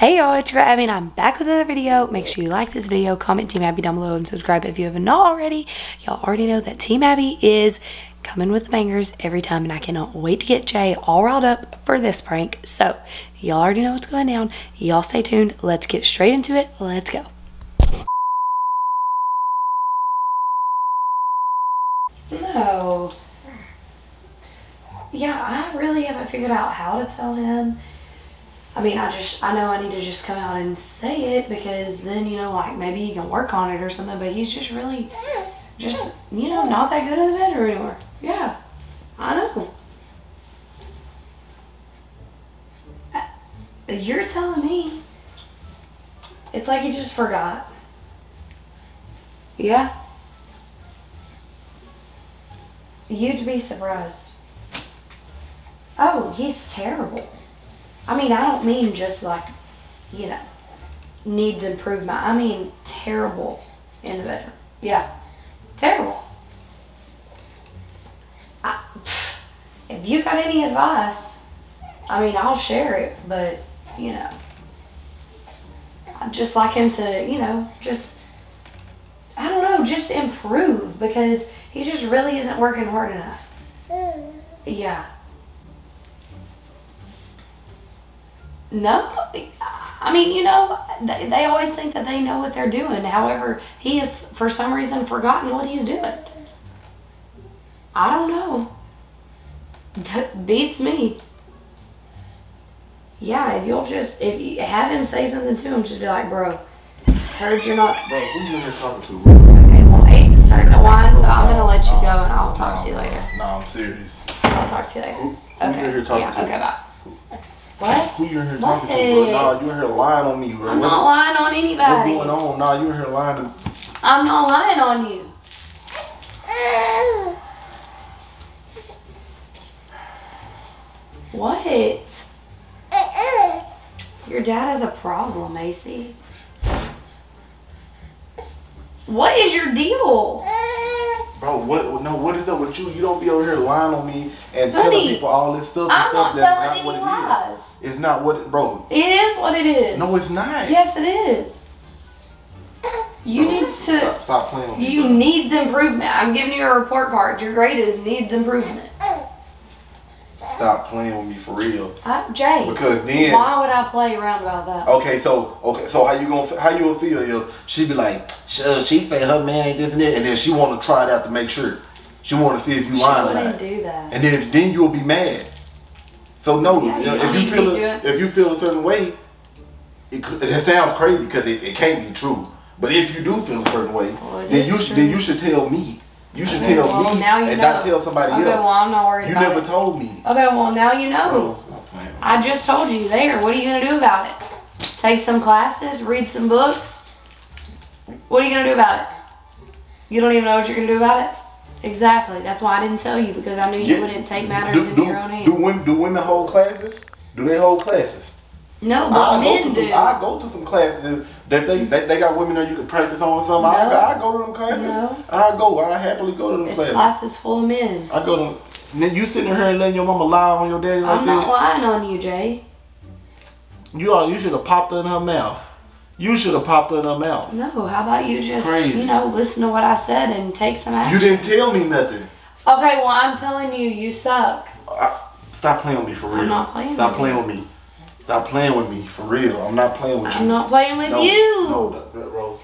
Hey y'all, it's girl Abby and I'm back with another video. Make sure you like this video, comment Team Abby down below, and subscribe if you haven't already. Y'all already know that Team Abby is coming with the bangers every time, and I cannot wait to get Jay all riled up for this prank. So, y'all already know what's going down. Y'all stay tuned. Let's get straight into it. Let's go. No. Yeah, I really haven't figured out how to tell him. I mean, I just, I know I need to just come out and say it because then, you know, like maybe he can work on it or something, but he's just really, just, you know, not that good in the bedroom anymore. Yeah, I know. Uh, You're telling me. It's like he just forgot. Yeah. You'd be surprised. Oh, he's terrible. I mean, I don't mean just like, you know, needs improvement. I mean terrible in the bedroom. Yeah, terrible. I, if you got any advice, I mean, I'll share it, but, you know, I'd just like him to, you know, just, I don't know, just improve because he just really isn't working hard enough. Mm. Yeah. No, I mean, you know, they, they always think that they know what they're doing. However, he has, for some reason, forgotten what he's doing. I don't know. That beats me. Yeah, if you'll just, if you have him say something to him, just be like, bro, heard you're not. Bro, who you in here talking to. Okay, well, Ace is starting to whine, so I'm going to let you go and I'll talk to you later. No, I'm serious. I'll talk to you later. Who, who Okay. you here talking Yeah, to? okay, bye. What? Who you in here talking to, bro? Nah, you in here lying on me, bro. I'm not lying on anybody. What's going on? Nah, you in here lying to I'm not lying on you. What? Your dad has a problem, Ace. What is your deal? Bro, what no, what is up with you? You don't be over here lying on me and Honey, telling people all this stuff and I'm stuff not that's not what it lies. is. It's not what it bro. It is what it is. No, it's not. Yes, it is. You Bro, need to. stop, stop playing with me. You bro. needs improvement. I'm giving you a report card. Your grade is needs improvement. Stop playing with me for real. I, Jay, Because then why would I play around about that? Okay, so okay, so how you gonna how you gonna feel if she be like, she, uh, she say her man ain't this and that, and then she want to try it out to make sure. She want to see if you she lying or not, do that. and then then you'll be mad. So no, Yeah, you if you feel a, if you feel a certain way, it, it sounds crazy because it, it can't be true. But if you do feel a certain way, Well, then you true. then you should tell me. You should Okay, tell well, me now you and know. not tell somebody Okay, else. well, I'm not worried you about never it. told me. Okay, well, now you know. Bro, stop playing with me. I just told you there. What are you going to do about it? Take some classes? Read some books? What are you going to do about it? You don't even know what you're going to do about it? Exactly. That's why I didn't tell you because I knew you Yeah. wouldn't take matters do, into do, your own hands. do women do women hold classes? Do they hold classes? No, but I go men to do. some, I go to some classes. If they, they they got women there you can practice on or something. No. I, I go to them classes. No. I go. I happily go to them it's classes. classes full of men. I go to. and Then you sitting here and letting your mama lie on your daddy like that. I'm not that. lying on you, Jay. You all, you should have popped her in her mouth. You should have popped her in her mouth. No, how about you just, Crazy. you know, listen to what I said and take some action? You didn't tell me nothing. Okay, well, I'm telling you, you suck. I, stop playing with me for real. I'm not playing Stop with playing you. with me. Stop playing with me for real. I'm not playing with you. I'm not playing with no, you. No, no, Rose.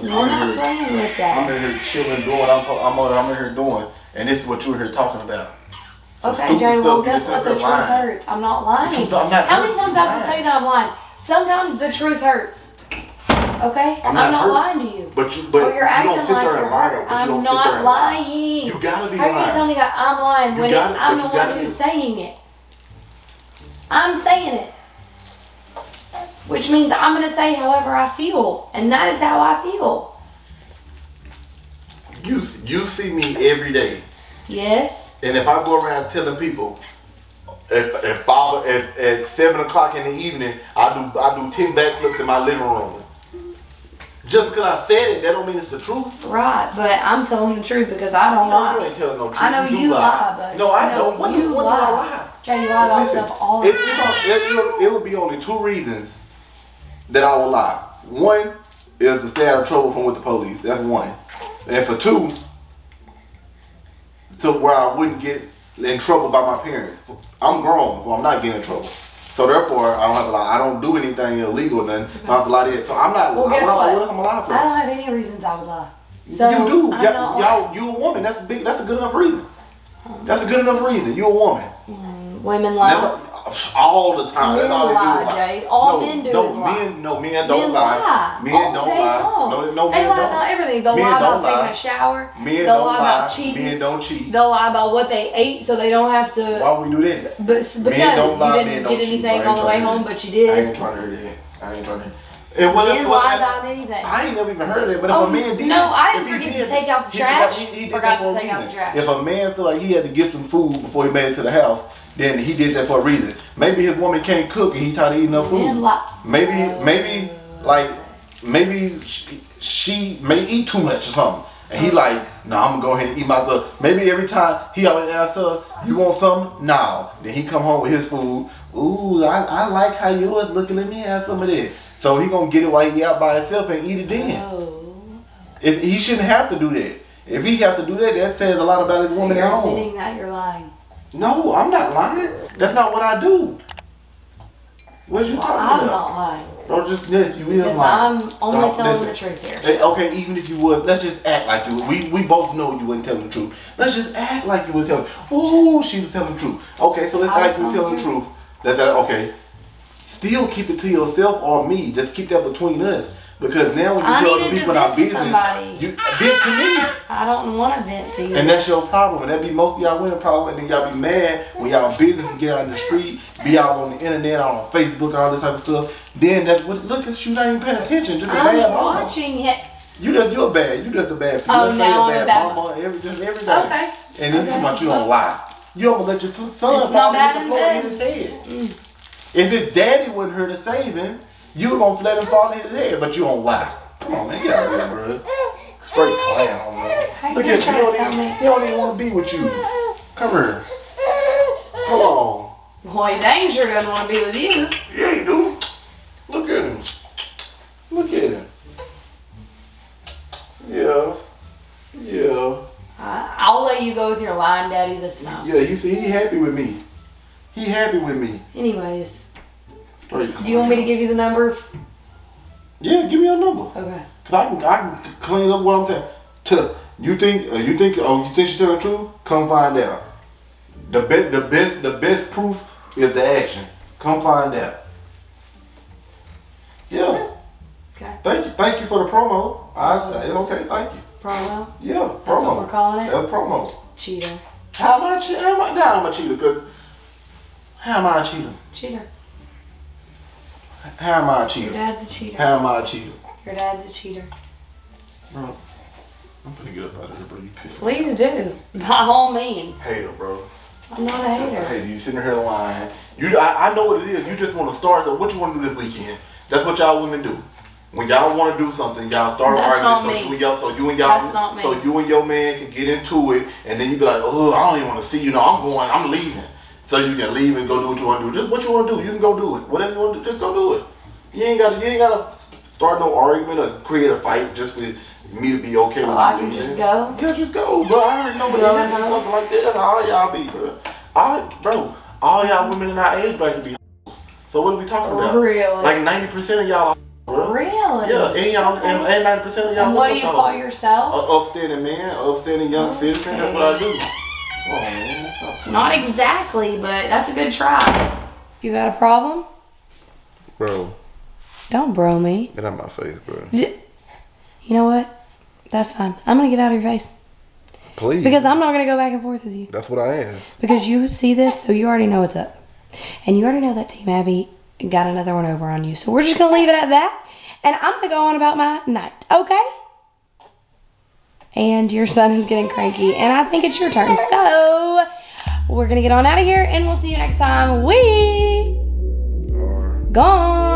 We're not I'm here. playing with that. I'm in here chilling, doing what I'm, I'm, I'm in here doing, and this is what you're here talking about. Some Okay, Jay, well, guess what? The truth lying. hurts. I'm not lying. Truth- I'm not How many times you I have to tell you that I'm lying? Sometimes the truth hurts. Okay? I'm I'm not not, lying to you. But you, but you're you acting don't sit like there you're and lie, though. But you I'm don't sit there not and lie. lying. You gotta be How are you gonna lying. me that I'm lying You when gotta- it, I'm the one who's saying it? I'm saying it. Which means I'm gonna say however I feel. And that is how I feel. You, you see me every day, Yes. and if I go around telling people, if if at seven o'clock in the evening, I do I do ten backflips in my living room. Just because I said it, that don't mean it's the truth. Right, but I'm telling the truth because I don't No, lie. you ain't telling no truth. I know do you lie, but no, I know don't. When, you when lie. do I lie? Jay, you lie about Listen, stuff all the it, time. it, it'll be only two reasons that I will lie. One is to stay out of trouble from with the police. That's one. And for two, to where I wouldn't get in trouble by my parents. I'm grown, so I'm not getting in trouble. So therefore, I don't have to lie. I don't do anything illegal nothing. So I have to lie to it. So I'm not. Well, what, guess am- what? what am I lying for? I don't have any reasons I would lie. So you do. I'm Yeah, not y'all, you a woman. That's a big. That's a good enough reason. That's a good enough reason. You a woman. lying. Women lie. All the time. Men That's all they lie, do. is Jay. All no, men do no, is lie. men, no, men don't Men lie. lie. Men all don't lie. long. No, no, they men lie don't. about everything. They'll Men lie about taking lie. a shower. Men They'll don't lie lie. about cheating. Men don't cheat. They'll lie about what they ate so they don't have to. Why would we do that? But because Men don't lie, you didn't men don't get cheat, anything. I on the way to home, do but you did. I ain't trying to hear that. I ain't trying to. And what Men if, lie about anything. I ain't never even heard of that, but if Oh, a man did, no, I didn't he forget to did, take out the he trash. Forgot, he, he Forgot to take out the trash. If a man feel like he had to get some food before he made it to the house, then he did that for a reason. Maybe his woman can't cook and he tired of eating enough food. Maybe, maybe, like, maybe she, she may eat too much or something. And he uh-huh. like, no, I'm gonna go ahead and eat myself. Maybe every time he always asks her, you want something? No. Then he come home with his food. Ooh, I, I like how you was looking at me have some of this. So he gonna get it while he out by himself and eat it then. Oh. If he shouldn't have to do that. If he have to do that, that says a lot about his So woman at home. you're lying. No, I'm not lying. That's not what I do. What are you Well, talking I'm about? not lying. Don't just yes, you is Because lying. I'm only Don't telling listen. the truth here. Okay, even if you would, let's just act like you. We we both know you wouldn't tell the truth. Let's just act like you were telling. Ooh, she was telling the truth. Okay, so let's I act like you telling the truth. That's that. Okay. Still keep it to yourself or me. Just keep that between us. Because now when you I tell the to people in our business, somebody. you vent to me. I don't want to vent to you. And that's your problem. And that be most of y'all women problem. And then y'all be mad when y'all business and get out in the street, be out on the internet, out on Facebook, all this type of stuff. Then that's what look at you not even paying attention. Just a I'm bad mama. watching it. You just you're bad. You just a bad. Oh, you just now say I'm a bad bad mama. Every just everything. Okay. And then you Okay. come out you don't lie. You almost let your son fall bad the in floor hit his head. Mm. If his daddy wasn't here to save him, you were gonna let him fall hit his head, but you don't lie. Come on, man, get out of here, bro. Straight clown. Look at you. He don't, even, he don't even want to be with you. Come here. Come on. Boy, Danger doesn't want to be with you. Yeah, he do. Look at him. Look at him. Yeah. Yeah. I'll let you go with your lying daddy this time. Yeah, you see, he happy with me. He happy with me. Anyways, do you want me to give you the number? Yeah, give me your number. Okay. Cause I can, I can clean up what I'm saying. To you think, uh, you think, oh, you think she's telling the truth? Come find out. The best, the best, the best proof is the action. Come find out. Yeah. Okay. Thank you, thank you for the promo. I, it's okay, thank you. Promo. Yeah, promo. That's what we're calling it. That's promo. Cheater. How am I? How am I? Now I'm a cheater. Cause how am I a cheater? Cheater. How am I a cheater? Your dad's a cheater. How am I a cheater? Your dad's a cheater. Bro, I'm gonna get up out of here, bro. You pissed. Please do. By all means. Hater, bro. I'm not a hater. Hey, you sitting here lying. You, I, I know what it is. You just want to start. So what you want to do this weekend? That's what y'all women do. When y'all want to do something, y'all start That's arguing. So you and y'all, so you and y'all, That's not me. so you and your man can get into it, and then you be like, oh, I don't even want to see you. No, I'm going. I'm leaving. So you can leave and go do what you want to do. Just what you want to do. You can go do it. Whatever you want to do, just go do it. You ain't got to. You ain't got to start no argument or create a fight just for me to be okay with Oh, I you can just go. Yeah, just go, bro. I already know it is. home. Something like that. That's how all y'all be, bro. All, bro, all y'all women in our age bracket be. So what are we talking about? Really? Like ninety percent of y'all, are, bro. really? Yeah, and y'all, and, and ninety percent of y'all. And what do you call yourself? A upstanding man, upstanding young citizen. That's what I do. Oh. Not exactly, but that's a good try. You got a problem? bro. Don't bro me. Get out my face, bro. You know what? That's fine. I'm gonna get out of your face Please. because I'm not gonna go back and forth with you that's what I asked. because you see this, so you already know what's up, and you already know that Team Abby got another one over on you. So we're just gonna leave it at that, and I'm gonna go on about my night. Okay? And your son is getting cranky, and I think it's your turn. So we're gonna get on out of here, and we'll see you next time. We gone.